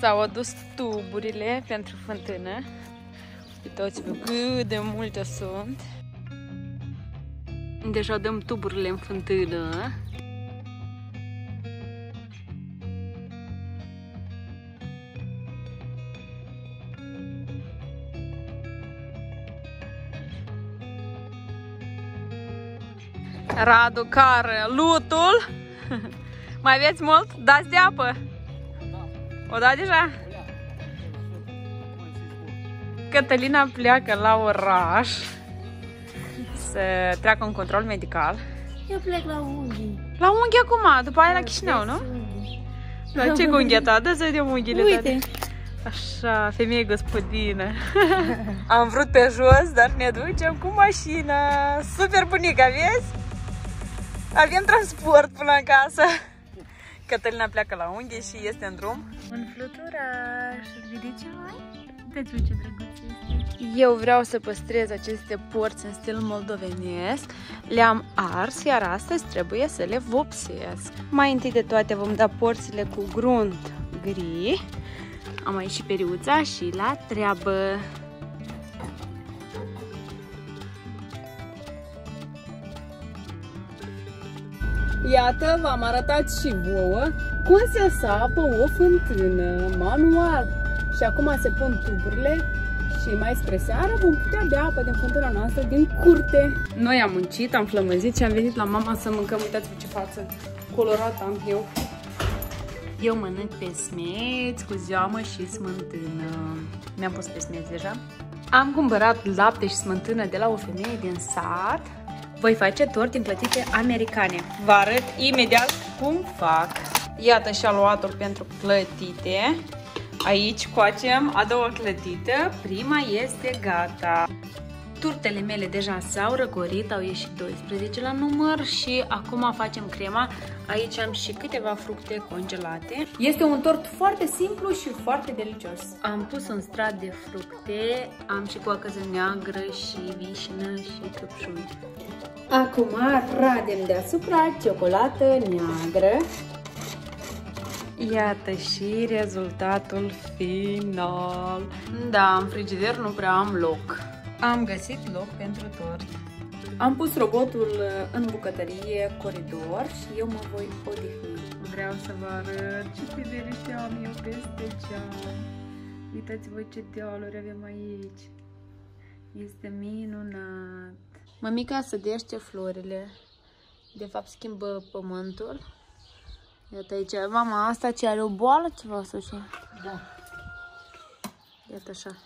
S-au adus tuburile pentru fântână. Uitați-vă cât de multe sunt. Deja dăm tuburile în fântână. Radu care lutul. Mai aveți mult? Dați de apă? O da deja? Cătălina pleacă la oraș să treacă un control medical. Eu plec la unghii. La unghi acum, după aia la Chișinău, nu? La ce cu unghia ta? Dă să vedem unghiile Uite. tale. Așa, femeie gospodină. Am vrut pe jos, dar ne ducem cu mașina. Super bunică, vezi? Avem transport până acasă. Cătălina pleacă la unghi și este în drum. Un fluturaș. Vedeți ce mai? Uitați-vă ce drăguț este. Eu vreau să păstrez aceste porți în stil moldovenesc. Le-am ars, iar astăzi trebuie să le vopsesc. Mai întâi de toate vom da porțile cu grunt gri. Am aici și periuța și la treabă. Iată, v-am arătat și vouă cum se sapă o fântână manual. Și acum se pun tuburile și mai spre seară vom putea bea apă din fântâna noastră din curte. Noi am muncit, am flămânzit și am venit la mama să mâncăm. Uitați-vă ce față colorată am eu. Eu mănânc pesmeți cu zeamă și smântână. Mi-am pus pesmeți deja. Am cumpărat lapte și smântână de la o femeie din sat. Voi face torte împlătite americane. Vă arăt imediat cum fac. Iată și aluatul pentru clătite. Aici coacem a doua clătită. Prima este gata. Turtele mele deja s-au răcorit, au ieșit 12 la număr și acum facem crema. Aici am și câteva fructe congelate. Este un tort foarte simplu și foarte delicios. Am pus un strat de fructe, am și coacăză neagră și vișină și căpșuni. Acum radem deasupra ciocolată neagră. Iată și rezultatul final. Da, în frigider nu prea am loc. Am găsit loc pentru tort. Am pus robotul în bucătărie, coridor și eu mă voi odihni. Vreau să vă arăt ce priveliște am eu peste geam. Uitați-vă ce dealuri avem aici. Este minunat. Mămica sădește florile. De fapt schimbă pământul. Iată aici, mama, asta ce are o boală ceva sau ce? Da. Iată așa.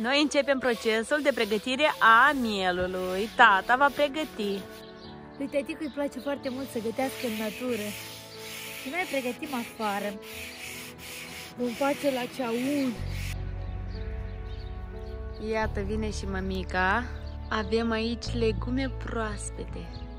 Noi începem procesul de pregătire a mielului. Tata va pregăti. Lui tăticu îi place foarte mult să gătească în natură. Și noi pregătim afară. Vom face la ceaun. Iată, vine și mămica. Avem aici legume proaspete.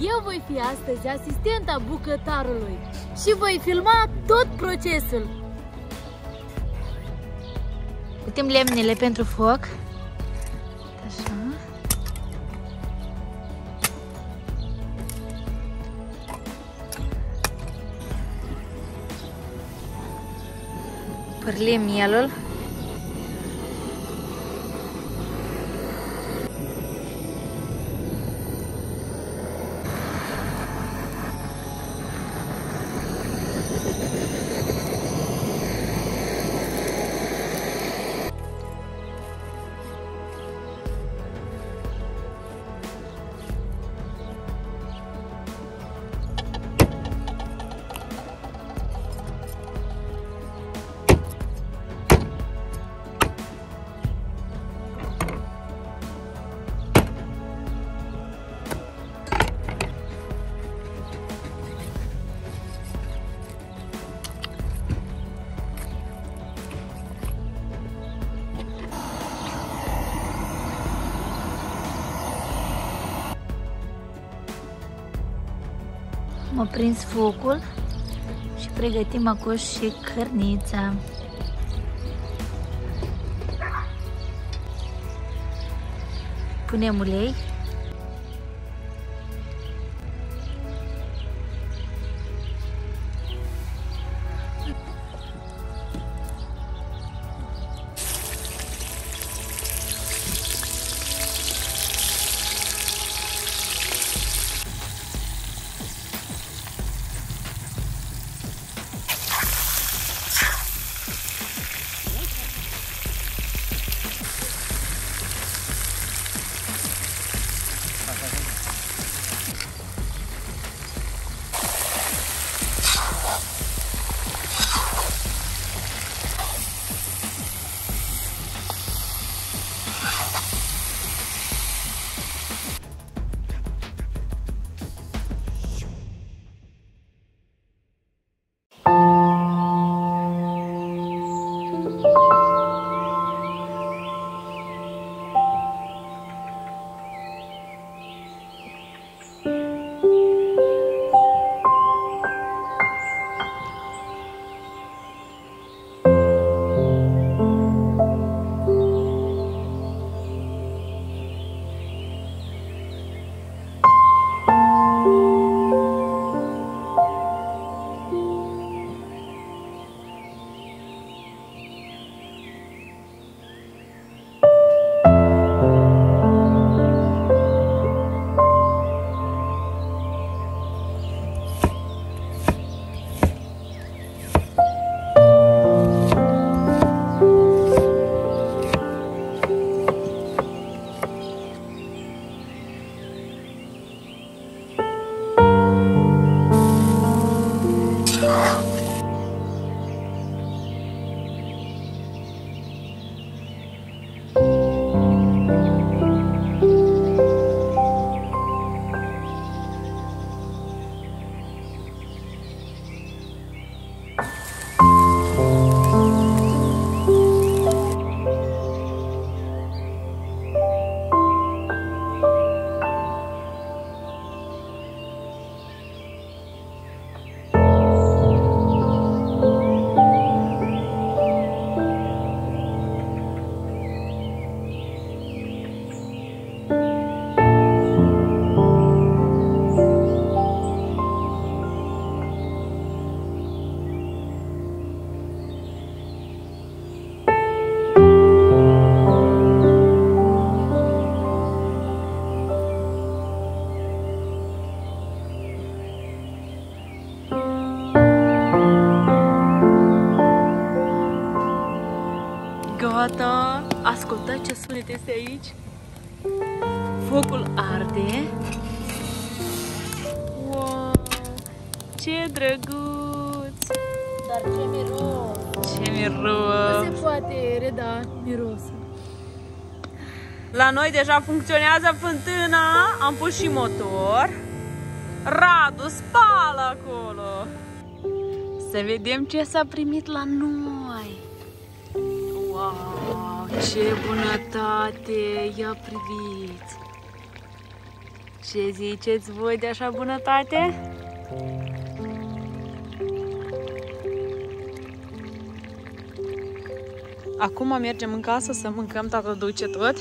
Eu voi fi astăzi asistenta bucătarului și voi filma tot procesul. Putem lemnele pentru foc. Așa. Părlim mielul. Am aprins focul și pregătim acum și cărnița. Punem ulei Bye. Gata! Ascultați ce sunet este aici? Focul arde. Wow! Ce drăguț! Dar ce miros! Ce Nu miros! se poate reda mirosul. La noi deja funcționează fântâna, am pus și motor. Radu, spală acolo! Să vedem ce s-a primit la noi. Wow, ce bunătate! Ia priviți! Ce ziceți voi de așa bunătate? Acum mergem în casă să mâncăm, tată duce tot.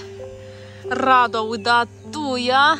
Radu a udat tuia.